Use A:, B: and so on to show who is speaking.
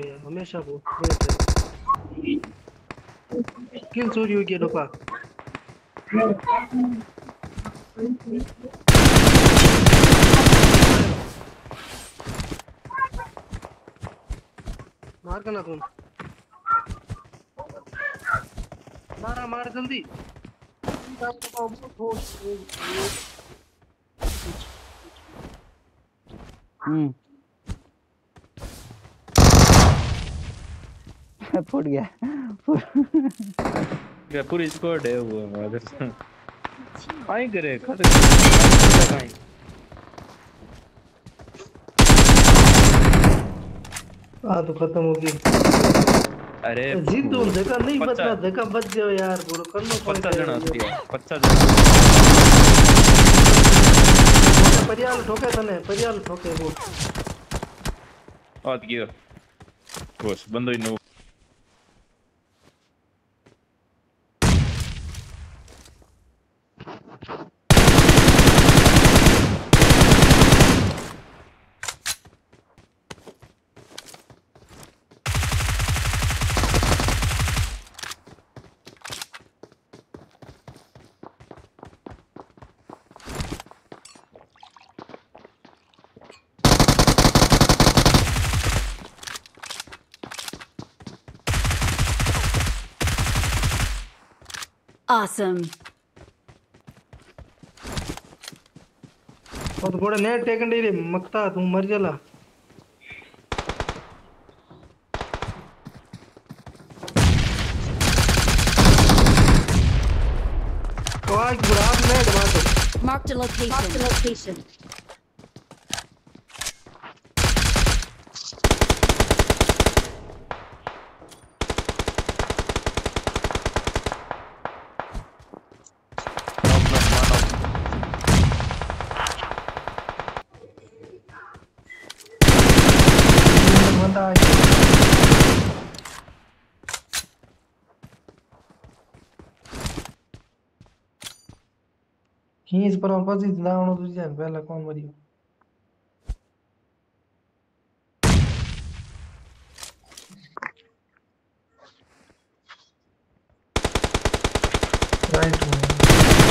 A: यार हमेशा वो किल चोरी हो गया मार का ना कौन मारा मार जल्दी
B: फुट गया।
C: क्या पूरी स्क्वाड है वो हमारे काई करे खड़े काई
A: आ तो खत्म हो गई
C: अरे
A: जीत दो जगह नहीं बच जगह बच जाओ यार बुरो करना
C: पचास जन हस्ती है पचास जन।
A: परियाल ठोके तने परियाल ठोके वो।
C: आत गया। बस बंदो ही
D: Awesome.
A: और थोड़े नेट टेकन दे रे मक्ता तू मर जाला। तो आज बुरा नेट मार दो।
C: Mark the location
A: mark the location hinge પર પછી જ દાવણો તું જાય પહેલા કોણ મર્યું રાઈટ